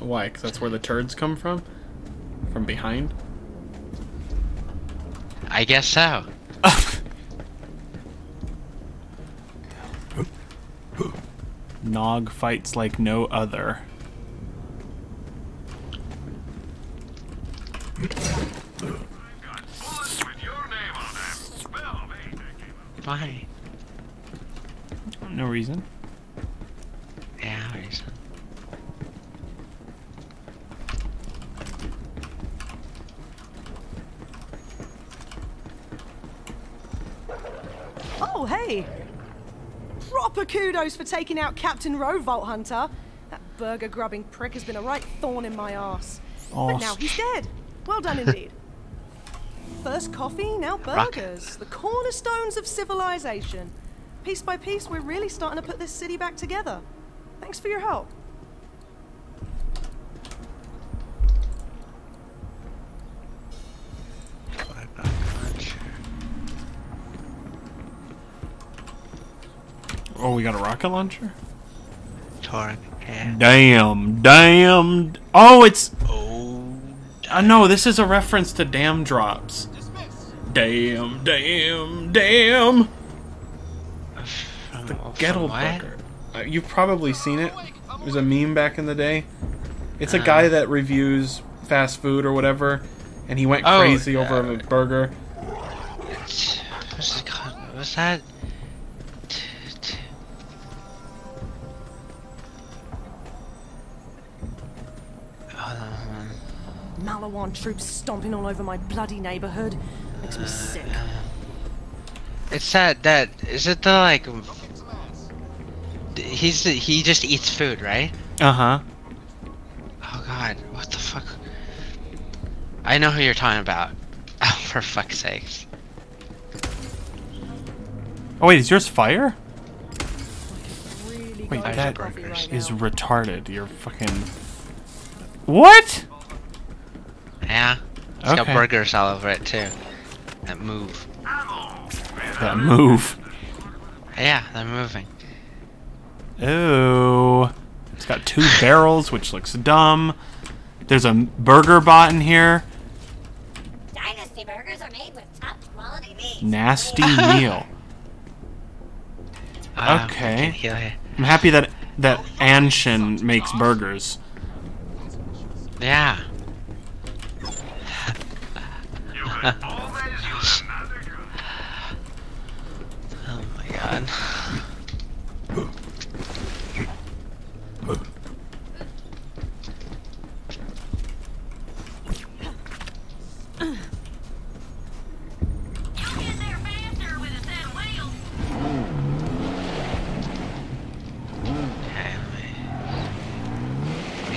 Why? Because that's where the turds come from? From behind? I guess so. Nog fights like no other. Why? No reason. Yeah, reason. Oh, hey! Proper kudos for taking out Captain Rowe, Vault Hunter. That burger grubbing prick has been a right thorn in my ass. But now he's dead. Well done indeed. First coffee, now burgers. The cornerstones of civilization. Piece by piece, we're really starting to put this city back together. Thanks for your help. Oh, we got a rocket launcher? Yeah. Damn, damn. Oh, it's. Oh. I know, this is a reference to Daym Drops. Damn, damn, damn. The Gettle what? Uh, you've probably seen it. It was a meme back in the day. It's a Uh. guy that reviews fast food or whatever, and he went Oh, crazy over a burger. What's called? What's that? Maliwan troops stomping all over my bloody neighborhood. Makes me sick. It's that that is it the like he's he just eats food, right? Uh huh. Oh god, what the fuck? I know who you're talking about. Oh, for fuck's sakes. Oh wait, is yours fire? Wait, got that coffee right is now. retarded. You're fucking. What? Yeah. It's got burgers all over it too. That move. That move. Yeah, they're moving. Ooh. It's got two barrels, which looks dumb. There's a burger bot in here. Dynasty burgers are made with top quality meat. Nasty meal. Um, Okay. I can heal you. I'm happy that that Anshin makes burgers. Yeah. oh my god. Get there faster with a set of wheels. Okay, we, we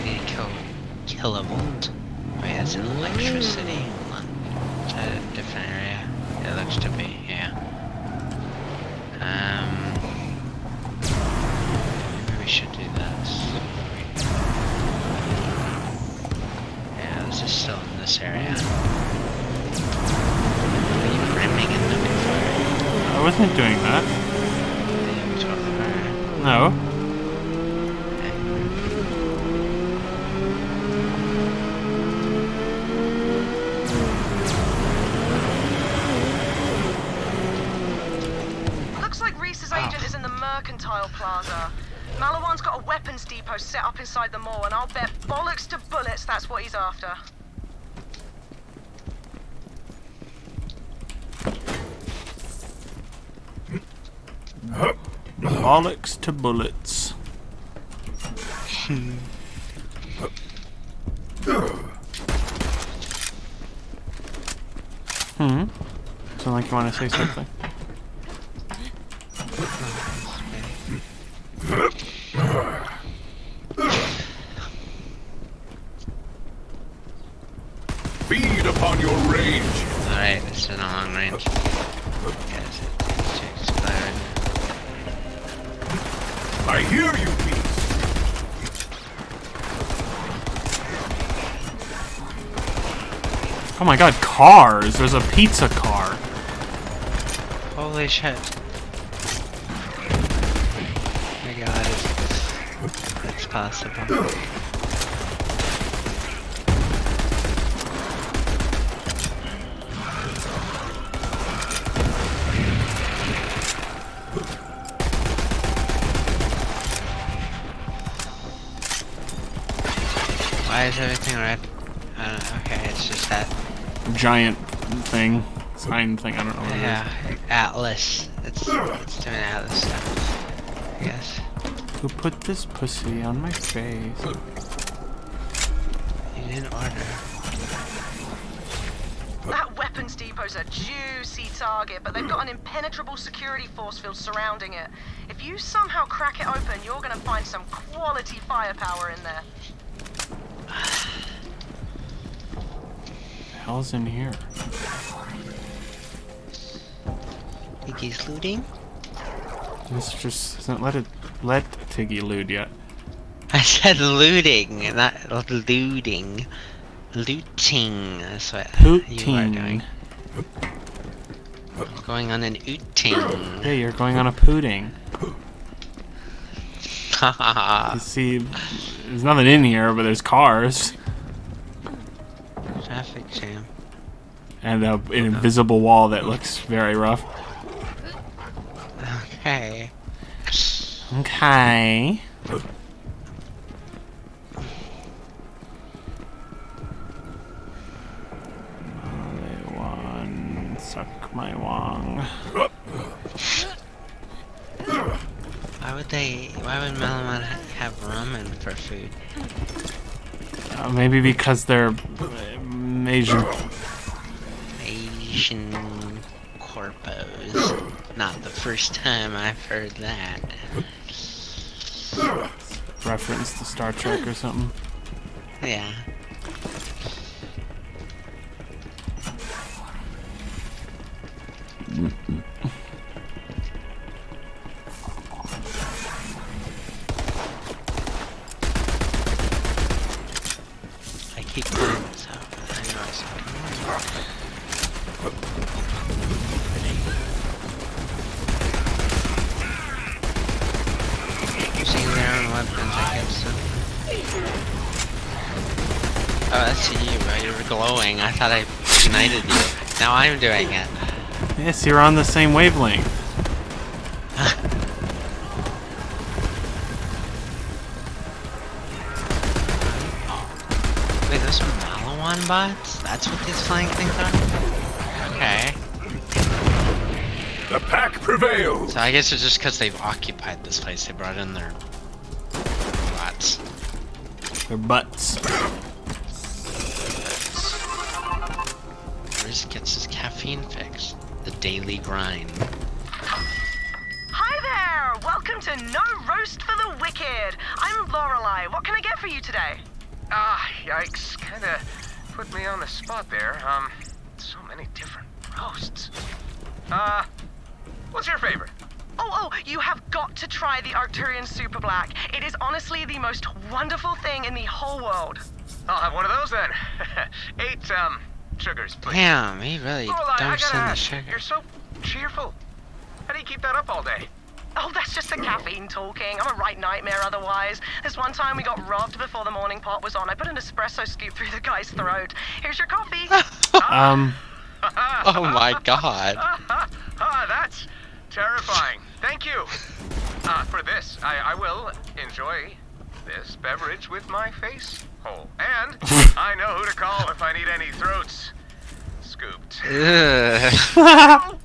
need to kill Killavolt. Wait, an electricity. Hold on. Is that a different area? It looks to be, yeah. Um, maybe we should do this. Yeah, this is still in this area. Are you ramming and looking for? I wasn't doing that. No. What he's. Bollocks to bullets. hmm. Sound like you want to say something? cars. There's a pizza car. Holy shit. My god, it's, possible. Why is everything red? Okay, it's just that Giant thing. Sign thing, I don't know what it is. Yeah, Atlas. It's, it's doing Atlas stuff. I guess. Who put this pussy on my face? You didn't order. That weapons depot's a juicy target, but they've got an impenetrable security force field surrounding it. If you somehow crack it open, you're gonna find some quality firepower in there. Hell's in here? Iggy's looting? Mistress hasn't let it let Tiggy loot yet. I said looting, not looting. Looting. That's what you are doing. Going on an ooting. Hey, you're going on a pooting. You see, there's nothing in here, but there's cars And a, an invisible wall that looks very rough. Okay. Okay. One, suck my wong. Why would they? Why would Maliwan ha- have ramen for food? Uh, maybe because they're Asian. Asian corpos. Not the first time I've heard that. Reference to Star Trek or something. Yeah. Doing it. Yes, you're on the same wavelength. Wait, those are Maliwan bots? That's what these flying things are? Okay. The pack prevails. So I guess it's just because they've occupied this place. They brought in their bots. Their butts. Welcome No Roast for the Wicked. I'm Lorelei. What can I get for you today? Ah, yikes. Kinda put me on the spot there. Um, so many different roasts. Uh, what's your favorite? Oh, oh, you have got to try the Arcturian Super Black. It is honestly the most wonderful thing in the whole world. I'll have one of those then. Eight, um, sugars, please. Damn, he really Lorelei, I dumps gotta in the ask, sugar. You're so cheerful. How do you keep that up all day? Oh, that's just the caffeine talking. I'm a right nightmare otherwise. This one time we got robbed before the morning pot was on. I put an espresso scoop through the guy's throat. Here's your coffee. Um, Oh my god. ah, that's terrifying. Thank you. Uh, for this, I, I will enjoy this beverage with my face hole. And I know who to call if I need any throats scooped. Ugh.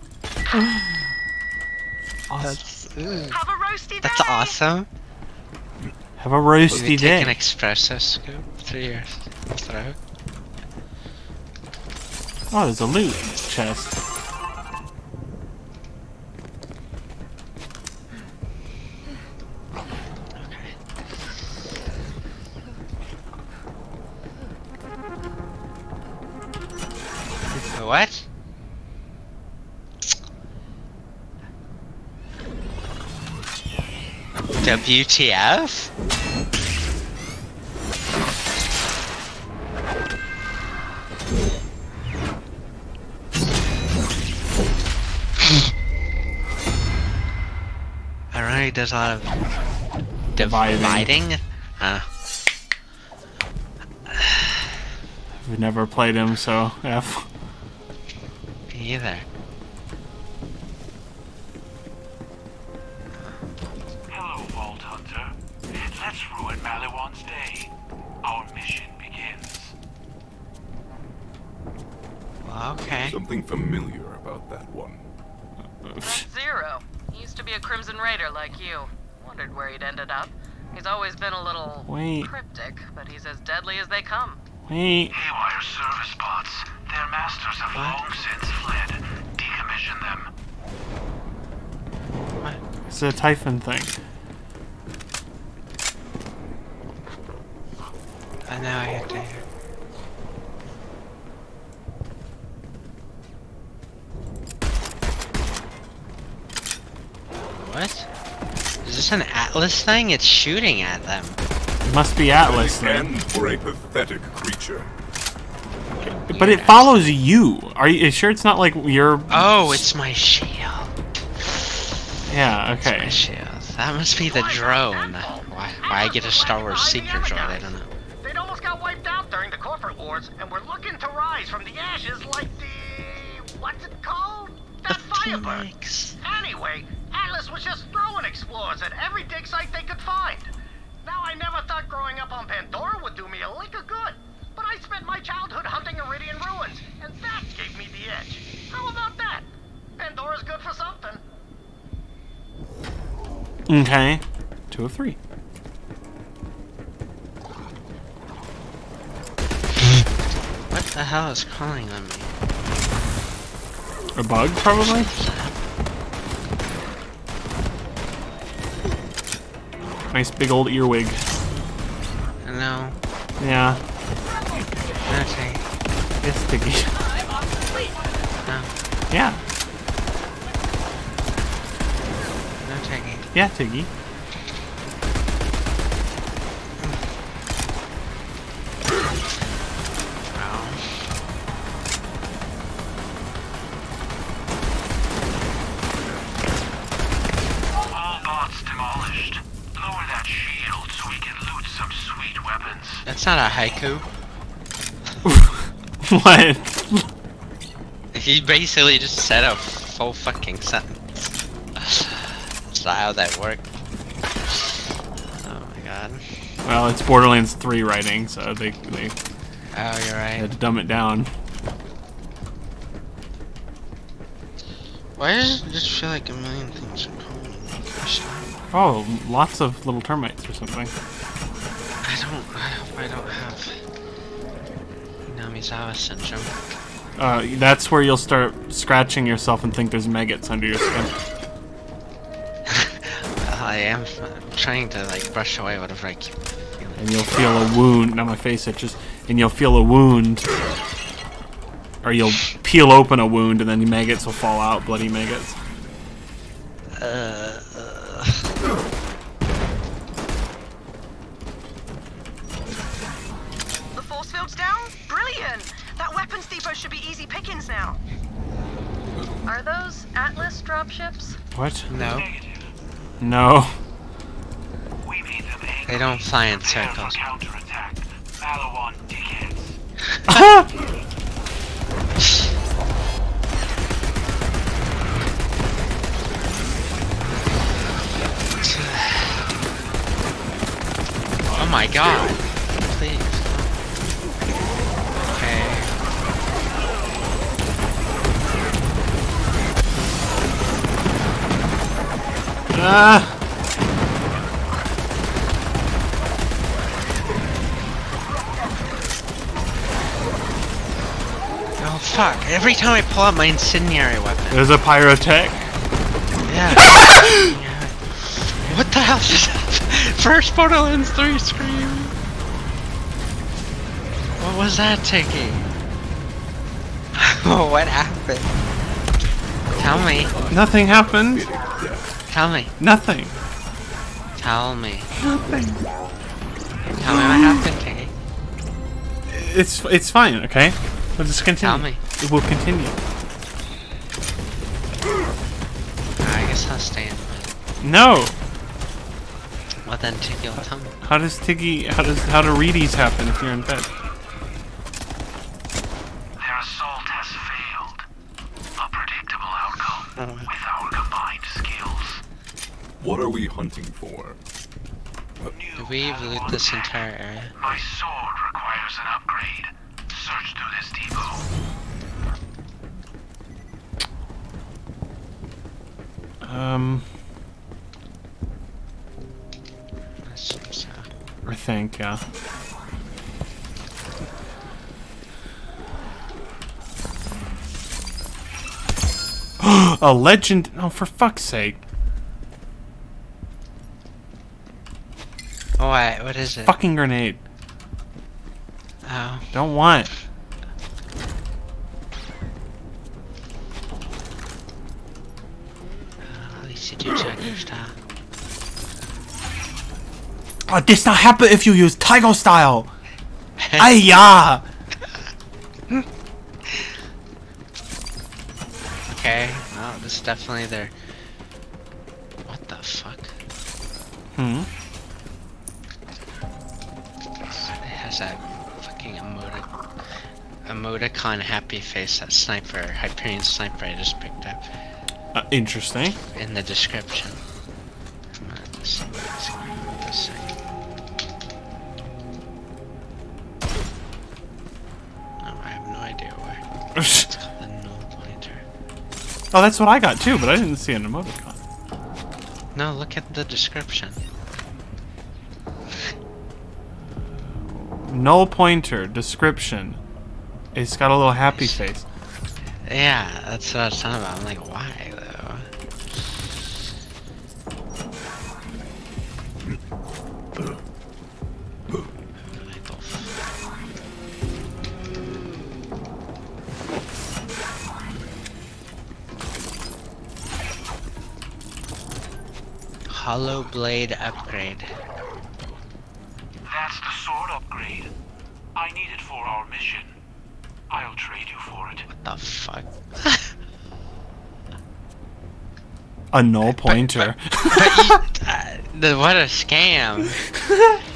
That's, ugh. Have a roasty day. That's awesome. have a You roasty take an day. espresso scoop through your throat. Oh, there's a loot chest. Okay. What? WTF? Alright, does a lot of Dividing. dividing. Uh, We've never played him, so F. me either. Something familiar about that one. That's Zero. He used to be a Crimson Raider like you. Wondered where he'd ended up. He's always been a little Wait. cryptic, but he's as deadly as they come. Wait. Haywire service bots. Their masters have long since fled. Decommission them. What? It's a Typhon thing. I know I have to. What? Is this an Atlas thing? It's shooting at them. It must be Atlas then. And for a pathetic creature. But it follows you. Are you you sure it's not like your? Oh, it's my shield. Yeah. My Okay. shield. That must be the drone. Why, why I get a Star Wars secret drone? I don't know. They'd almost got wiped out during the corporate wars, and we're looking to rise from the ashes like the... what's it called? The That firebird. Phoenix. Anyway, Atlas was just throwing explorers at every dig site they could find. Now, I never thought growing up on Pandora would do me a lick of good. But I spent my childhood hunting Eridian ruins, and that gave me the edge. How about that? Pandora's good for something. Okay. Two of three. What the hell is calling on me? A bug, probably. Nice big old earwig. No. Yeah. Okay. It's sticky. No. Yeah. No taking. Yeah, Tiggy. Haiku. what? He basically just said a full fucking sentence. That's not how that worked. Oh my god. Well, it's Borderlands 3 writing, so they they Oh, you're right. had to dumb it down. Why does it just feel like a million things are coming? me? Oh, lots of little termites or something. I don't. I hope I don't have Namizawa syndrome. Uh, that's where you'll start scratching yourself and think there's maggots under your skin. Well, I am trying to like brush away whatever I keep feeling. And you'll feel a wound. Now my face itches. And you'll feel a wound. Or you'll peel open a wound and then the maggots will fall out, bloody maggots. Uh, uh, The force field's down? Brilliant! That weapons depot should be easy pickings now. Are those Atlas dropships? What? no, No. We made them they don't fly in circles. Ah! Oh fuck. Every time I pull out my incendiary weapon. There's a pyrotech. Yeah. yeah. What the hell just happened? First Borderlands 3 scream. What was that taking? what happened? Tell me. Nothing happened. Tell me. Nothing. Tell me. Nothing. Tell me what happened, Tiggy. It's it's fine, okay? We'll just continue. Tell me. It will continue. I guess I'll stay in. No. Well then, Tiggy will tell me. How does Tiggy? How does how do readies happen if you're in bed? hunting for. We've looted this entire area. My sword requires an upgrade. Search through this depot. Um. I think, yeah. a legend? Oh, for fuck's sake. Oh, wait, what is it? Fucking grenade. Oh, Don't want. it. at least you do check your stuff. Oh, this not happen if you use Tiger style. Ayah. Okay, well, this is definitely there. What the fuck? Hmm. That fucking emotic, emoticon happy face, that sniper, Hyperion sniper I just picked up Uh, interesting. in the description. I'm gonna see what it's going to say. No, I have no idea where. It's called the null pointer. Oh, that's what I got too, but I didn't see an emoticon. No, look at the description. Null pointer description. It's got a little happy face. Yeah, that's what I was talking about. I'm like, why though? Hollow blade upgrade. That's the sword upgrade. I need it for our mission. I'll trade you for it. What the fuck? A null pointer. but you, uh, the, what a scam!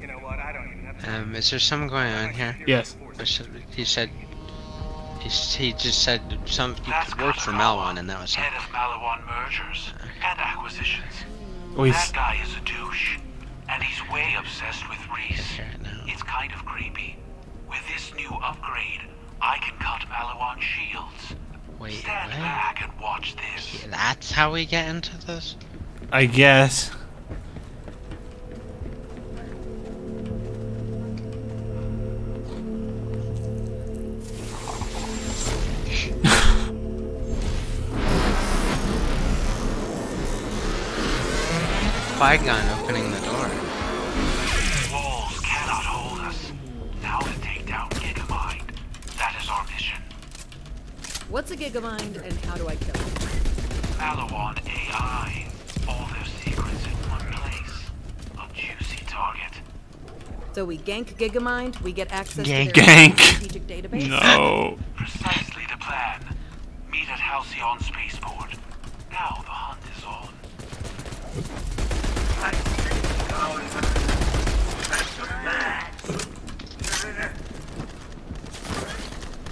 You know what? I don't even have time. Um, is there something going on here? Yes. He said. He, he just said some you That's could work for Maliwan, and that was it. Head of Maliwan mergers and acquisitions. Oh, he's- That guy is a douche. And he's way obsessed with Rhys. Hear it now. It's kind of creepy. With this new upgrade, I can cut Maliwan shields. Wait, Stand what? back and watch this. That's how we get into this? I guess. Qui-Gon opening the door. Walls cannot hold us. Now to take down Gigamind. That is our mission. What's a gigamind and how do I kill it? Maliwan AI. All their secrets in one place. A juicy target. So we gank gigamind, we get access Gank. to their Gank. strategic database. No. Precisely the plan. Meet at Halcyon Spaceport. Now the hunt is on.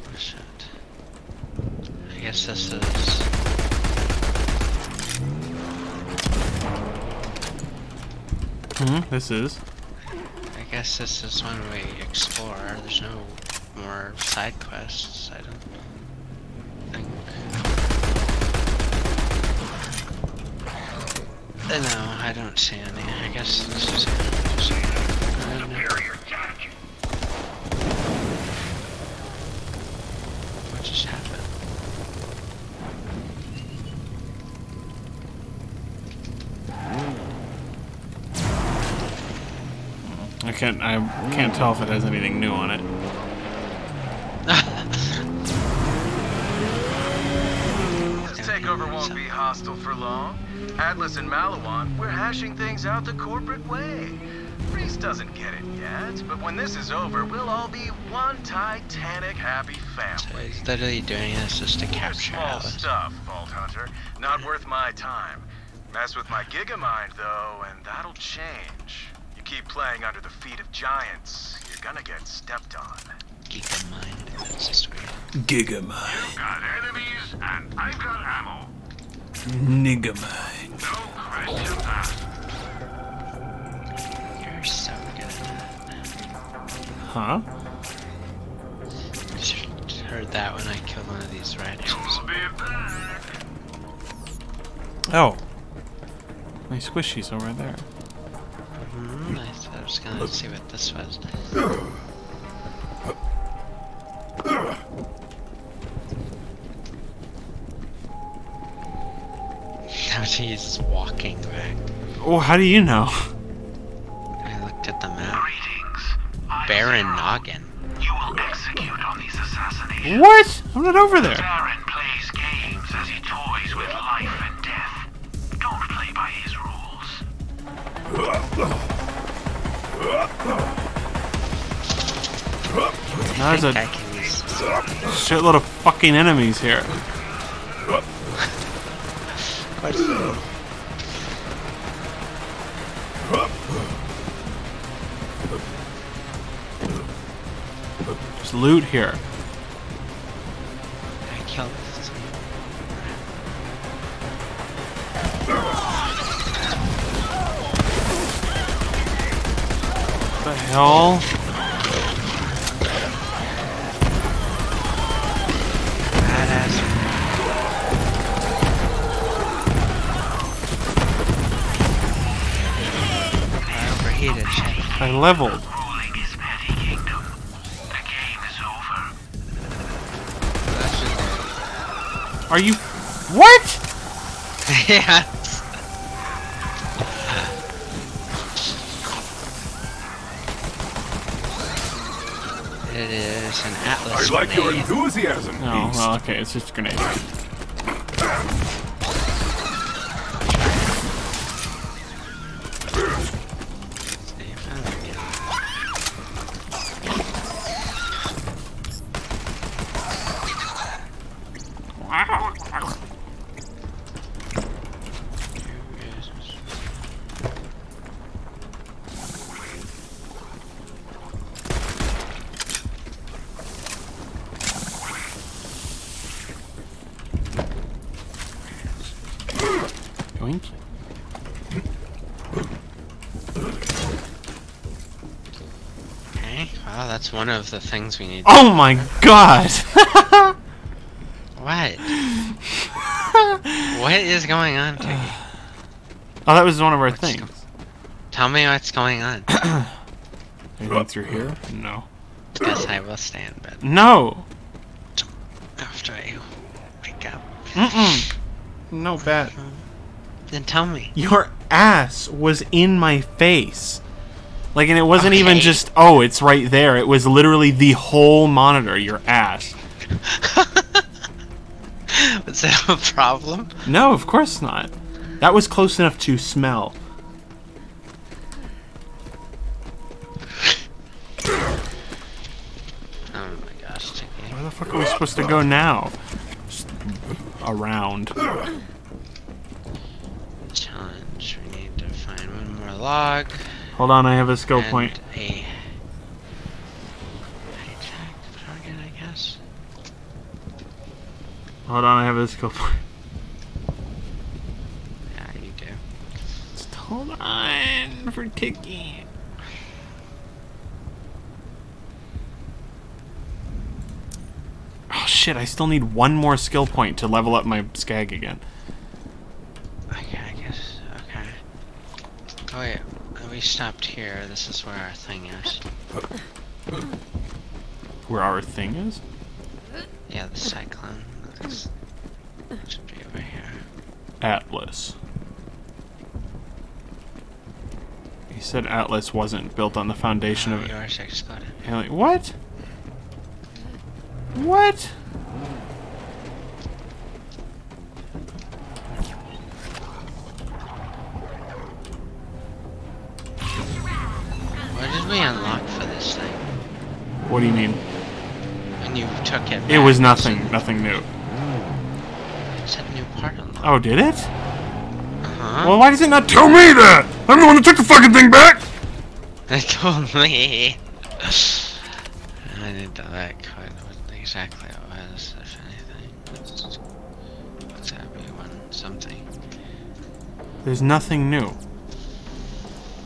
Oh, shit. Is. Hmm, this is. I guess this is when we explore. There's no more side quests. I don't think. Uh, No, I don't see any. I guess this is. Just, can't. I can't tell if it has anything new on it. This takeover won't be hostile for long. Atlas and Maliwan, we're hashing things out the corporate way. Rhys doesn't get it yet, but when this is over, we'll all be one titanic happy So family. he's literally doing this just to You're capture small Alice. stuff, Vault Hunter. Not worth my time. Mess with my Gigamind, though, and that'll change. You keep playing under the feet of giants, you're gonna get stepped on. Geek mind. That's just weird. Gigamine. Got enemies, and I've got ammo. Niggamine. No question asked. You're so good at Huh? that. Just heard that when I killed one of these rats. We'll be back. Oh. My squishy's over there. Hmm, I thought I was gonna see what this was. Now he's walking back. Oh, how do you know? I looked at the map. Greetings. Baron Zero. Noggin. You will execute on these assassinations. What? I'm not over there. Baron plays games as he toys with life and death. Don't play by his rules. There's a I can use shitload of fucking enemies here. There's loot here. Game is over. Are you. What? yes. Is an I Atlas like your enthusiasm, Oh, well, okay, it's just a grenade. Okay, that's one of the things we need. Oh my god! What? what is going on, Tiggy? oh, that was one of our What's things. Tell me what's going on. Anything through here? No. Guess I will stay in bed No! after I wake up. Mm-mm. No bet. Then tell me. Your ass was in my face. Like, and it wasn't even just, oh, it's right there. It was literally the whole monitor, your ass. Was that a problem? No, of course not. That was close enough to smell. Oh my gosh, Where the fuck are we supposed to go now? Just around. Challenge. We need to find one more log. Hold on, I have a skill and point. A high-tech target, I guess. Hold on, I have a skill point. Yeah, you do. Just hold on for Tiki. Oh shit, I still need one more skill point to level up my skag again. Okay, I guess. Okay. Oh wait, we stopped here. This is where our thing is. Where our thing is? Yeah, the cyclone. Looks, should be over here. Atlas. He said Atlas wasn't built on the foundation Oh, of yours exploded. alien. What? What did we unlock for this thing? What do you mean? When you took it It was nothing. Nothing new. It said new part unlocked. Oh, did it? Uh-huh. Well, why does it not tell me that? I'm the one that took the fucking thing back. It told me. I didn't know that quite what exactly it was, if anything. What's, everyone? Something. There's nothing new.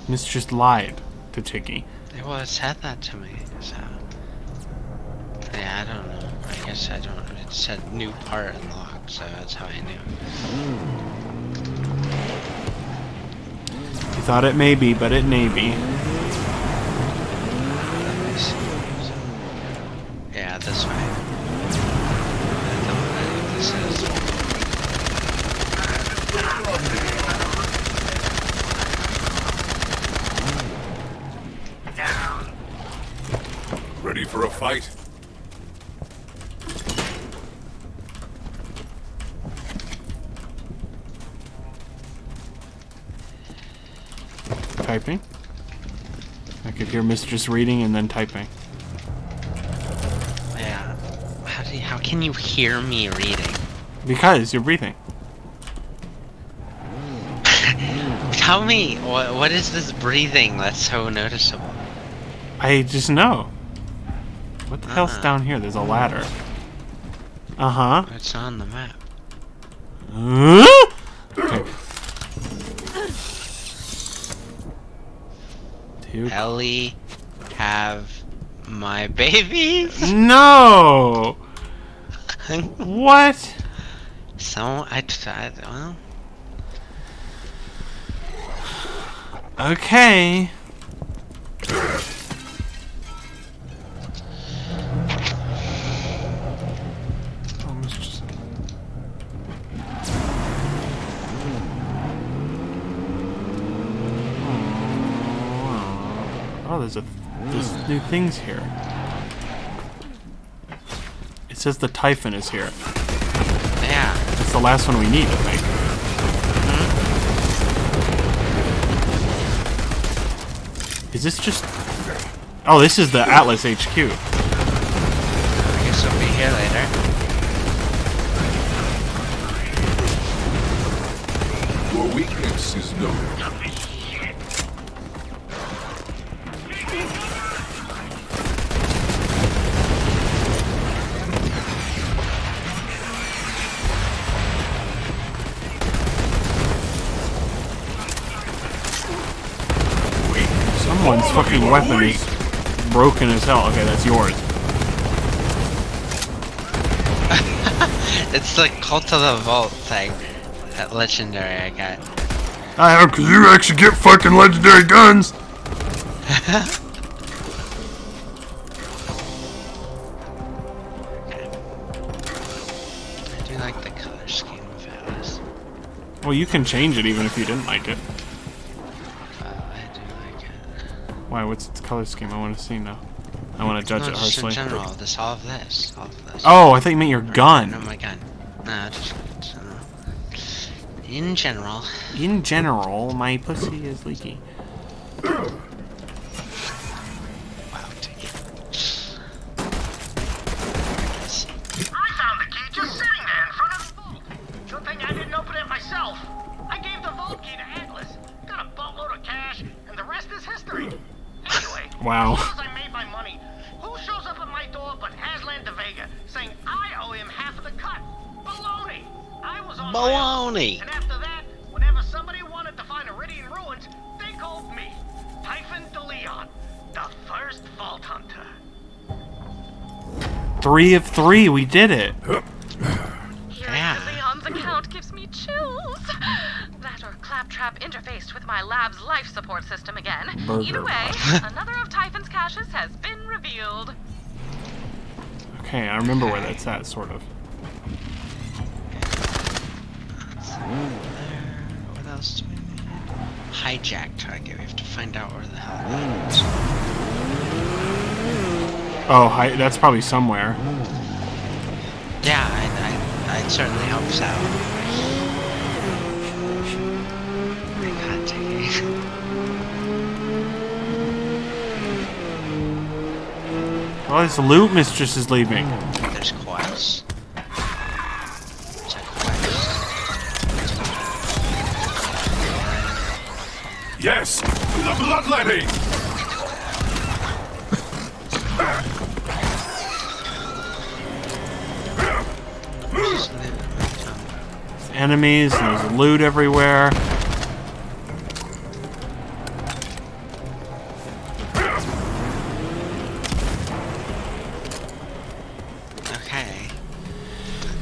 Miss just lied to Tiki. Well, it said that to me, so. Yeah, I don't know. I guess I don't. It said new part unlocked, so that's how I knew. You thought it may be, but it may be. Let me see. So- Yeah, this way. I don't know what this is. Ready for a fight? Typing. I could hear Mistress reading and then typing. Yeah. How do you, how can you hear me reading? Because you're breathing. Tell me, what, what is this breathing that's so noticeable? I just know. What the hell's Uh-uh. down here? There's a ladder. Uh huh. It's on the map. Okay. Ellie, have my babies? No. What? so, I, I, well, Okay. There's a there's new things here. It says the Typhon is here. yeah. That's the last one we need, I think. Hmm. Is this just? Oh, this is the Atlas HQ. I guess I'll be here later. Your weakness is known. Fucking weapon is broken as hell. Okay, that's yours. It's the Cult of the Vault thing. That legendary I got. I am, cause you actually get fucking legendary guns. I do like the color scheme of Atlas. Well, you can change it even if you didn't like it. Why? What's its color scheme? I want to see now. I want to judge no, it just in harshly. general, this, all of this, all of this. Oh, I thought you meant your No, gun. my gun. No, just in general. Uh, in general. In general, my pussy is leaky. Baloney! And after that, whenever somebody wanted to find Eridian ruins, they called me, Typhon de Leon, the first vault hunter. Three of three. We did it. Hearing Yeah. the Leon's account gives me chills. That or Claptrap interfaced with my lab's life support system again. Burger. Either way, another of Typhon's caches has been revealed. Okay, I remember where that's at, sort of. What else do we need? Hijack target. We have to find out where the hell that is. Oh, hi, that's probably somewhere. Yeah, I, I, it certainly helps out. My god, Tiki. Oh, this loot mistress is leaving. There's quests. Yes, the bloodletting! Just leave it. Enemies, there's loot everywhere. Okay.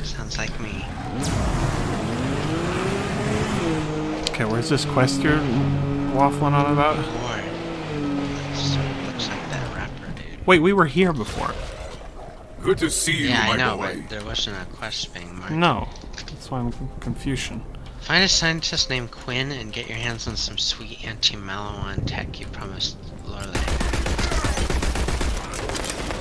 Sounds like me. Okay, where's this quest you're waffling on about? Lord. Looks, looks like that rapper dude. Wait, we were here before. Good to see you, Yeah, my I know, boy. but there wasn't a quest being marked. No. That's why I'm con- confusion. Find a scientist named Quinn and get your hands on some sweet anti-Maliwan tech you promised Lorelei.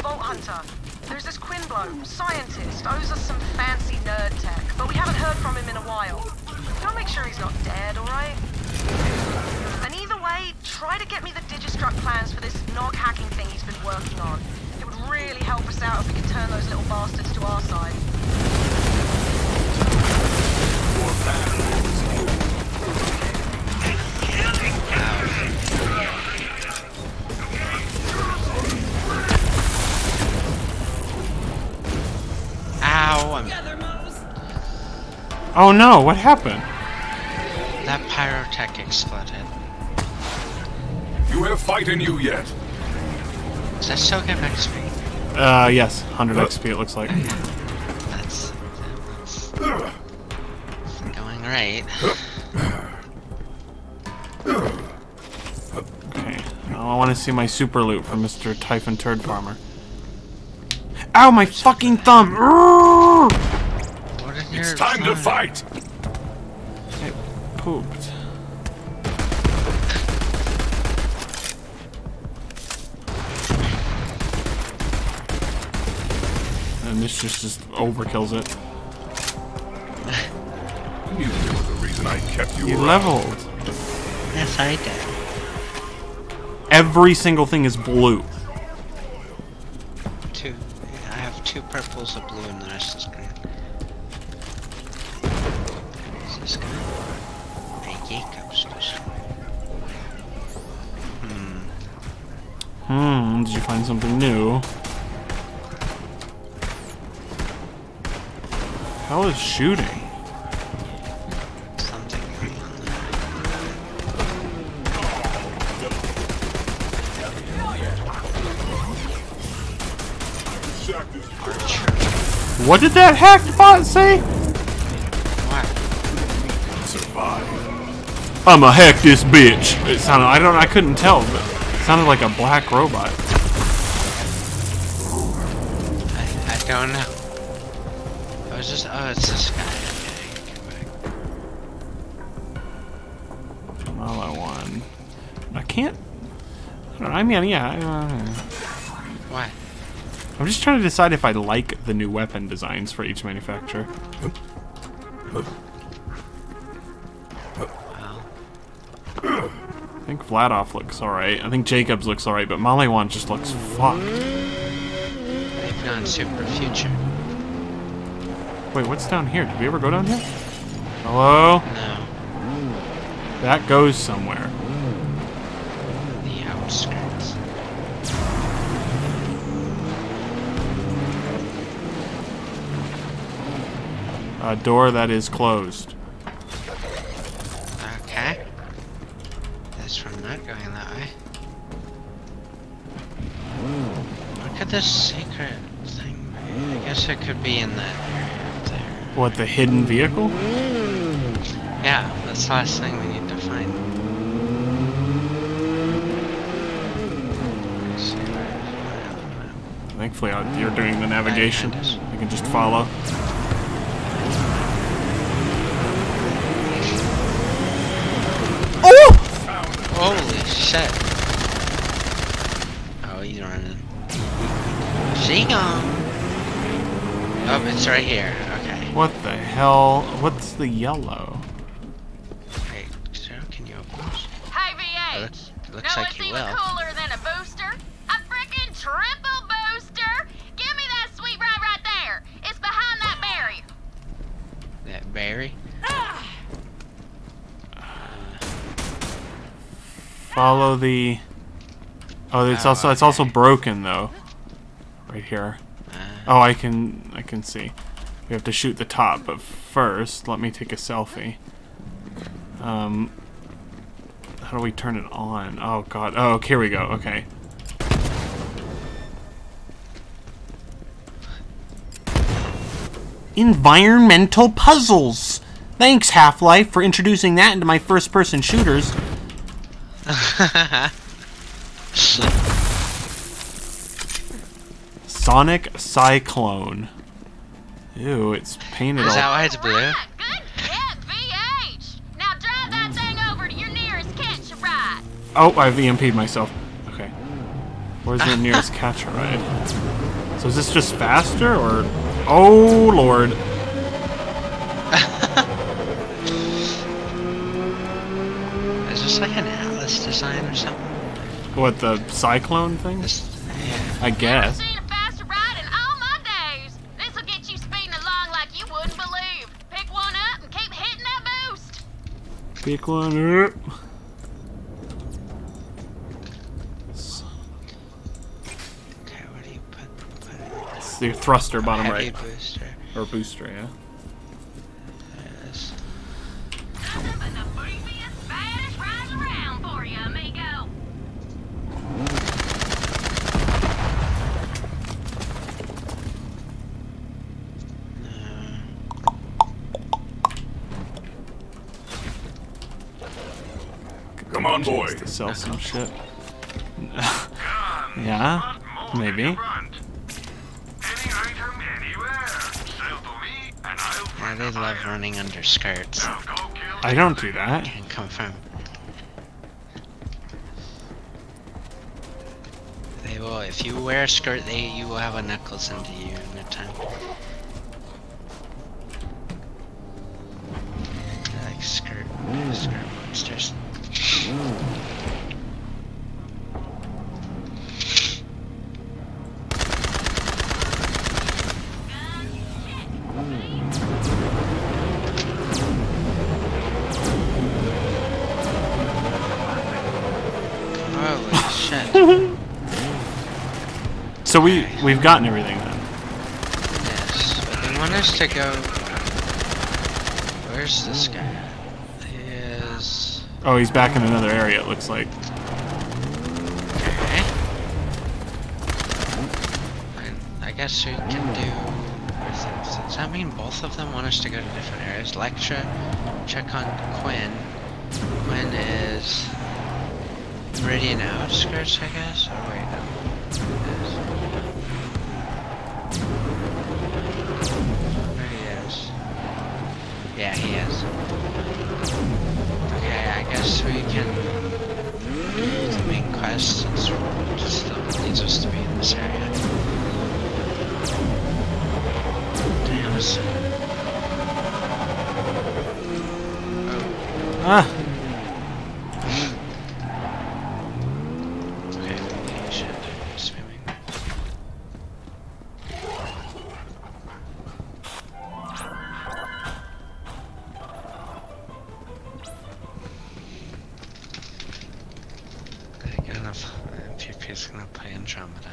Vault Hunter. There's this Quinn bloke, scientist, owes us some fancy nerd tech, but we haven't heard from him in a while. Gotta make sure he's not dead, alright? And either way, try to get me the Digistruct plans for this nog hacking thing he's been working on. It would really help us out if we could turn those little bastards to our side. Ow! I'm, Oh no, what happened? that pyrotech exploded. You have fight in you yet. Does that still give XP? Uh, yes, 100 XP it looks like. That's, that's going right. Okay, now I want to see my super loot from Mr. Typhon Turd Farmer. Ow, my fucking thumb! What It's your time to fight! It pooped. And this just, just overkills it. You knew there was a reason I kept you You leveled. Yes, I did. Every single thing is blue. Two. I have two purples, a blue, and the rest is green. Is this good? A Jacob's destroy. Hmm. Hmm, did you find something new? Hell is shooting? Something. What did that hacked bot say? What? Survive. I'ma hack this bitch. It sounded I don't I couldn't tell, but it sounded like a black robot. I, I don't know. Oh, it's this guy. Okay, come back. All I want. I can't. I, don't know, I mean, yeah. I, uh, What? I'm just trying to decide if I like the new weapon designs for each manufacturer. Well, I think Vladoff looks alright. I think Jacobs looks alright, but Maliwan just looks fucked. they've gone super future. Wait, what's down here? Did we ever go down here? Hello? No, That goes somewhere. the outskirts. A door that is closed. Okay. This from not going that way. Look at this secret thing. I guess it could be in that area there. What, the hidden vehicle? Yeah, that's the last thing we need to find. Let's see where- Thankfully, you're doing the navigation. behind. You can just follow. Oh! Holy shit. Oh, he's running. She gone. Oh, it's right here. Okay. What the hell? What's the yellow? Hey, Sarah, can you open this? Hey, It VH. looks, it looks know like you even will. cooler than a booster? A freaking triple booster! Give me that sweet ride right there. It's behind that barrier. That berry. Ah. Follow the. Oh, it's Oh, also it's also broken though. Right here. Ah. Oh, I can I can see. We have to shoot the top, but first, let me take a selfie. Um, how do we turn it on? Oh God. Oh, here we go. Okay. Environmental puzzles. Thanks, Half-Life, for introducing that into my first-person shooters. Sonic Cyclone. Ew, it's painted Is all. that why it's blue? Ah, good hit, VH. Now drive that thing over to your nearest catch ride. Oh, I've EMP'd myself. Okay. Where's the nearest catch ride? So is this just faster, or... Oh, Lord. Is this like an Atlas design or something? What, the Cyclone thing? I guess. It? It's the thruster bottom right. booster. Or booster, yeah. Yes. Nothing the creepiest, baddest rides around for you, amigo. Come on, boy. To sell some shit. yeah, maybe. Yeah, they love running under skirts. I don't do that. Can confirm. They will. If you wear a skirt, they you will have a knuckles into you in no time. Like skirt, skirt monsters. Mm. So we we've gotten everything then. Yes, but they want us to go. Where's this guy? He is. Oh, he's back in another area. It looks like. Okay. I guess we can do. Does does that mean both of them want us to go to different areas? Lecture, check on Quinn. Quinn is. Meridian outskirts, I guess? Oh, wait, Yeah, he is. Okay, I guess we can do the main quest since just needs us to be in this area. Damn, it's... Ah. They're gonna, PvP's gonna play Andromeda.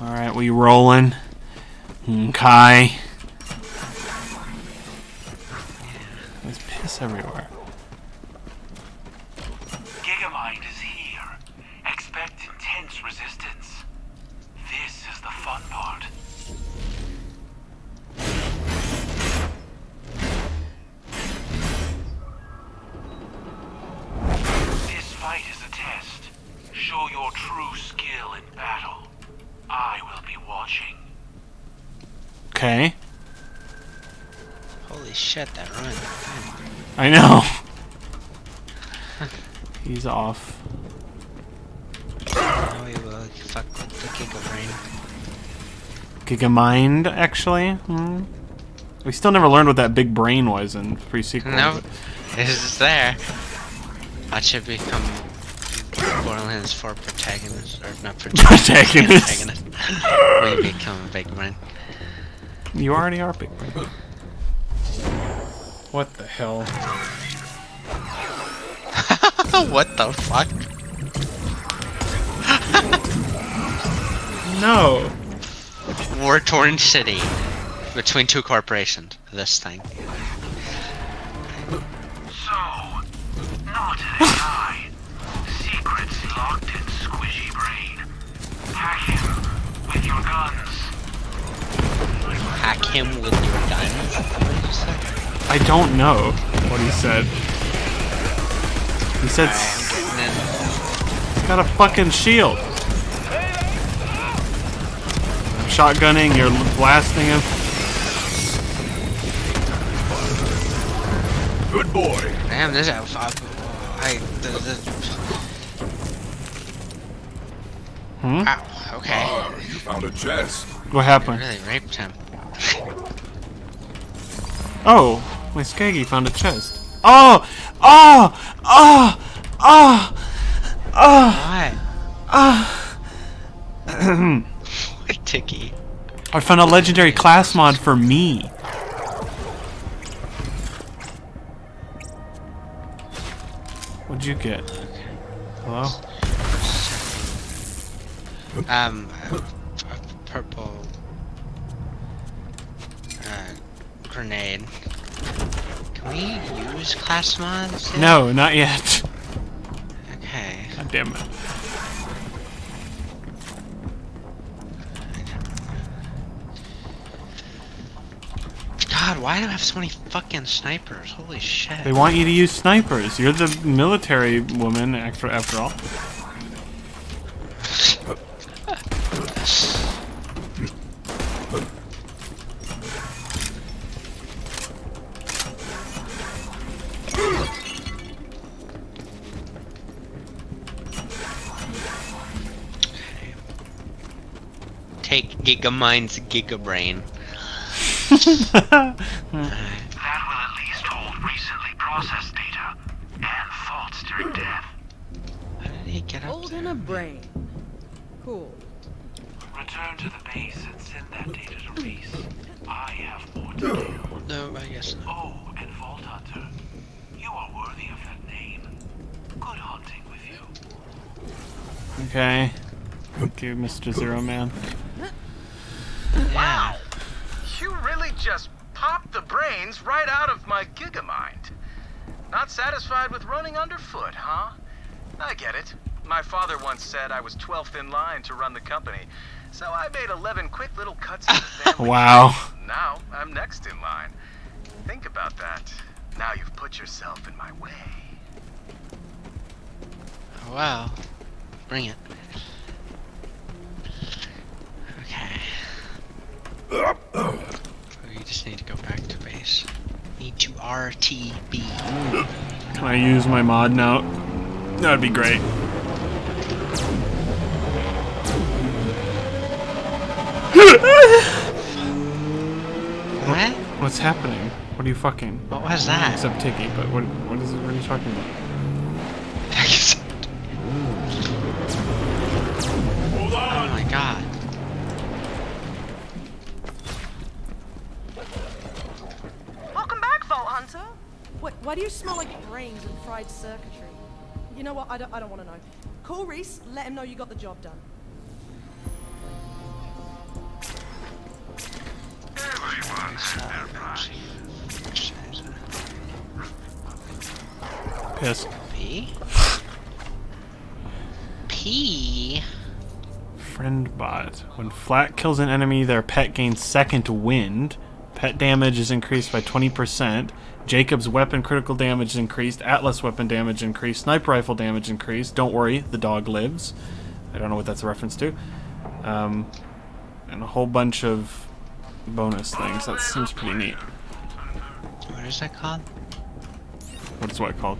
All right, we rolling. Hmm, okay. Brain. Mind, actually. Hmm. We still never learned what that big brain was in pre-sequel. No, it's there. Watch should become Borderlands 4 protagonist, or not protagonist. Protagonist. you become a big brain. You already are big brain. What the hell? what the fuck? No. War torn city between two corporations. This thing. So, naughty guy. Secrets locked in squishy brain. Hack him with your guns. Hack him with your guns. What did you say? I don't know what he said. He said s- And then he's got a fucking shield. Shotgunning, you're blasting him. Good boy. Damn, this is I, I the, the, Hmm? Ow, okay. Ah, you found a chest. What happened? Really raped him. Oh, my Skaggy found a chest. Oh! Oh! Oh! Oh! Oh! Why? Ticky. I found a legendary class mod for me. What'd you get? Hello? Um, purple uh, grenade. Can we use class mods? yet? No, not yet. Okay. God damn it. God, why do I have so many fucking snipers? Holy shit. They want you to use snipers. You're the military woman, after, after all. Take Gigamind's Gigabrain. That will at least hold recently processed data and thoughts during death. How did he get up Hold in a brain. Cool. Return to the base and send that data to Rhys. I have more to do. No, I guess not. Oh, and Vault Hunter, you are worthy of that name. Good hunting with you. Okay. Thank you, Mr. Zero Man. Yeah. You really just popped the brains right out of my Gigamind. Not satisfied with running underfoot, huh? I get it. My father once said I was 12th in line to run the company, so I made 11 quick little cuts in the family. Wow. Now I'm next in line. Think about that. Now you've put yourself in my way. Oh, wow. Bring it. Okay. We just need to go back to base. Need to RTB. Can I use my mod now? That'd be great. What? What's happening? What are you fucking? What was that? Except Tiki, but what what is what are you talking about? Hold oh my god. Why do you smell like brains and fried circuitry? You know what? I don't, I don't want to know. Call Rhys, let him know you got the job done. Piss. P? P? Friend bot. When FL4K kills an enemy, their pet gains second wind. Pet damage is increased by 20%. Jacob's weapon critical damage is increased. Atlas weapon damage increased. Sniper rifle damage increased. Don't worry, the dog lives. I don't know what that's a reference to. Um, and a whole bunch of bonus things. That seems pretty neat. What is that called? What is what called?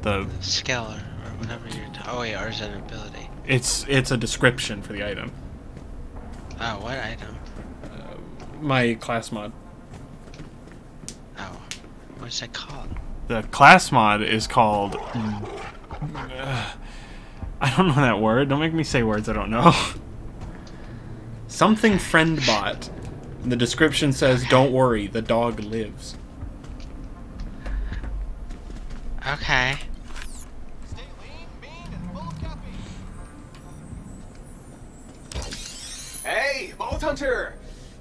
The Skill or, whatever you're. Oh wait, it an ability? it's it's a description for the item. Oh, what item? My class mod. What's that called? The class mod is called uh, I don't know that word. Don't make me say words I don't know. Something friend bot. The description says, "Don't worry, the dog lives." Okay. Hey, Vault Hunter!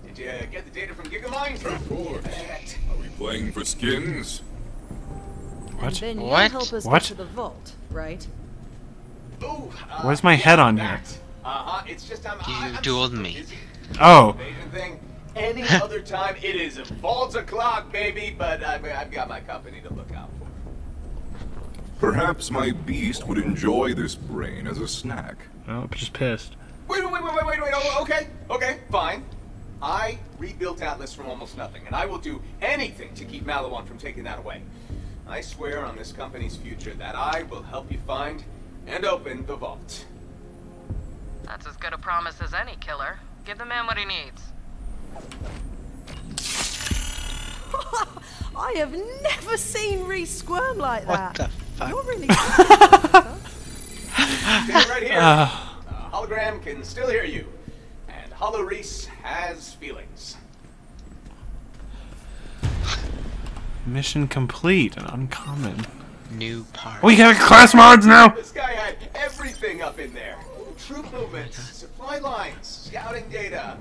Did you get the data from Gigamind? Of course. Are we playing for skins? What? Then What? help us What? get to the vault, right? Ooh, uh, Where's my head on here? Uh-huh, it's just I'm, You I'm dueled me. busy. Oh, Any other time, it is vault o'clock, baby. But I've, I've got my company to look out for. Perhaps my beast would enjoy this brain as a snack. oh, I'm just pissed. Wait, wait, wait, wait, wait, wait. Oh, okay, okay, fine. I rebuilt Atlas from almost nothing, and I will do anything to keep Maliwan from taking that away. I swear on this company's future that I will help you find and open the vault. That's as good a promise as any, killer. Give the man what he needs. I have never seen Rhys squirm like What that. the fuck? You're really. Stay right here. Uh, Uh, hologram can still hear you, and Hollow Rhys has feelings. mission complete and uncommon. New part. We got class mods now. This guy had everything up in there. Troop movements, supply lines, scouting data.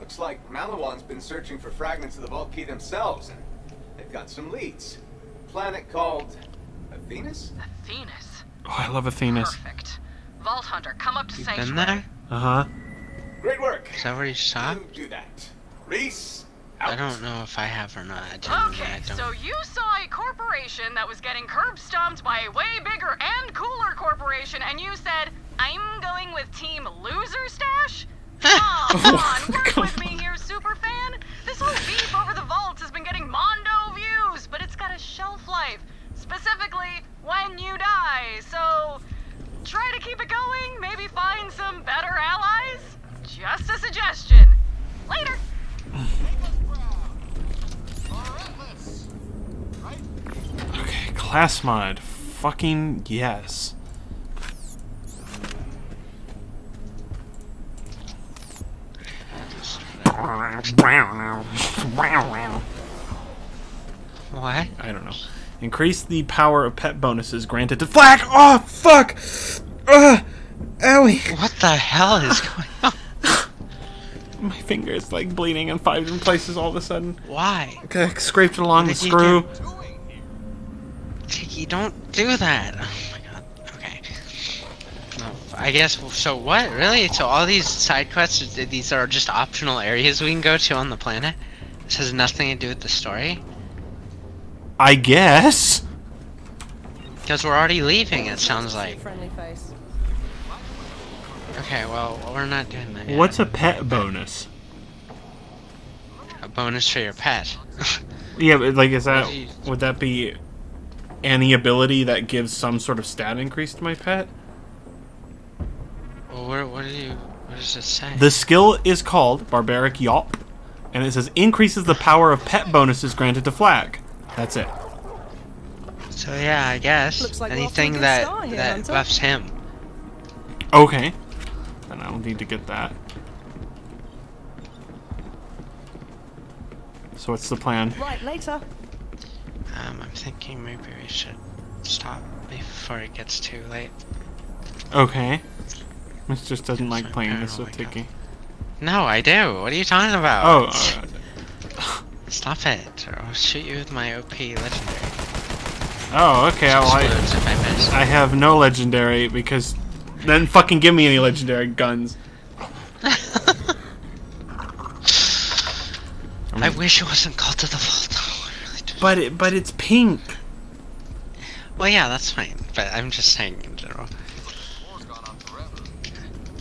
Looks like Maliwan's been searching for fragments of the Vault Key themselves, and they've got some leads. A Planet called Athenas? Athenas. Oh, I love Athenas. Perfect. Vault Hunter, come up to You Sanctuary. been there? Uh huh. Great work. Is that where you saw? You do that. Rhys, out. I don't know if I have or not. I Okay, I don't. so you saw a corporation that was getting curb stomped by a way bigger and cooler corporation, and you said, I'm going with Team Loser Stash? Come on, work with me here, superfan. This whole beef over the vaults has been getting Mondo views, but it's got a shelf life. Specifically, when you die, so try to keep it going, maybe find some better allies? Just a suggestion. Later. Okay, class mod. Fucking yes. What? I don't know. Increase the power of pet bonuses granted to Flack. Oh fuck! Ugh! Owie! What the hell is going on? My finger is like bleeding in five different places all of a sudden. Why? Okay, scraped along the What did screw. Tiki, don't do that. Oh my god. Okay. No, I guess. So what? Really? So all these side quests, these are just optional areas we can go to on the planet. This has nothing to do with the story. I guess. Because we're already leaving. It sounds like. Friendly face. Okay, well we're not doing that. Yet. What's a pet bonus? a bonus for your pet? Yeah, but like, is that What do you- would that be any ability that gives some sort of stat increase to my pet? well, where, what do you? What does it say? The skill is called Barbaric Yawp, and it says increases the power of pet bonuses granted to FL4K. That's it. So yeah, I guess Looks like we're off to a anything that that buffs him. Okay. Then I will need to get that. So what's the plan? Right, later. Um, I'm thinking maybe we should stop before it gets too late. Okay. This just doesn't like playing this with. Tiki. No, I do. What are you talking about? Oh, uh, Stop it, or I'll shoot you with my OP legendary. oh, okay. Well, I, Explodes I miss. I have no legendary because then fucking give me any legendary guns. I wish it wasn't called to the vault. though. I really. But it, but it's pink. Well, yeah, that's fine. But I'm just saying in general. War's gone on forever.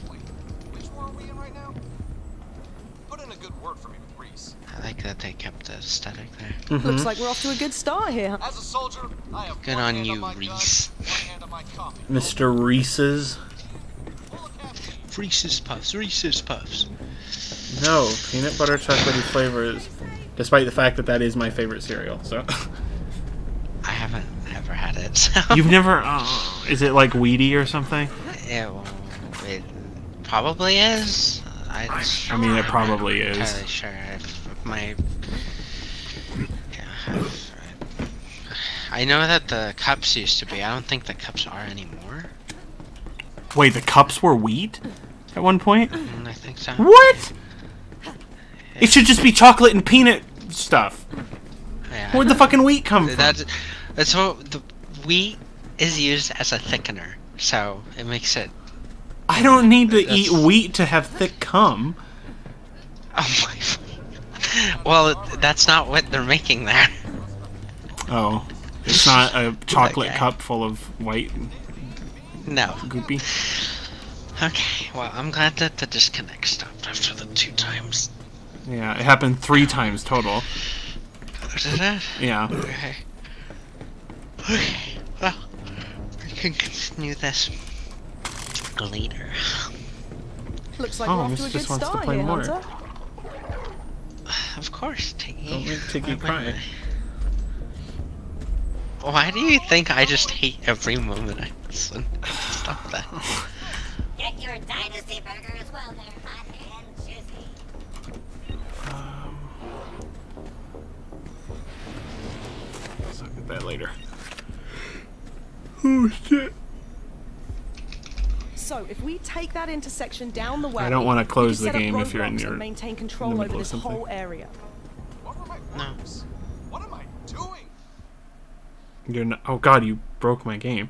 Wait, which war are we in right now? Put in a good word for me with Rhys. I like that they kept the aesthetic there. Mm-hmm. Looks like we're off to a good start here. As a soldier, I have Good on you, my Reese. one on. Mr. Reese's. Full. Reese's Puffs, Reese's Puffs. No, peanut butter chocolatey flavors. Despite the fact that that is my favorite cereal. So. I haven't ever had it. sound. You've never. Uh, is it like weedy or something? Yeah, well, it probably is. I, I mean, it probably is. entirely sure. If my yeah, I've- I know that the cups used to be. I don't think the cups are anymore. Wait, the cups were wheat at one point. Mm, I think so. What? It should just be chocolate and peanut stuff. Yeah. Where'd the fucking wheat come from? That's that's what the wheat is used as a thickener, so it makes it. I don't need to eat wheat to have thick cum. Oh my. Well, that's not what they're making there. Oh, it's not a chocolate Okay. cup full of white No. goopy. Okay. Well, I'm glad that the disconnect stopped after the two times. Yeah, it happened three times total. Did it? Yeah. Okay. Okay. Well, we can continue this later. Looks like Oh, we're off to a just good start here. Hunter. Of course, Tiggy. Don't make Tiggy Why cry. Wouldn't I? Why do you think I just hate every moment I listen? Stop that. Get your dynasty burger as well there, hot and juicy. Um, let's look at that later. Oh shit. So, if we take that intersection down the way, I don't wanna close the can set up game if you're in roadblocks your- and maintain in control the over this something. whole area. What were my No. What am I doing? You're not, oh god, you broke my game.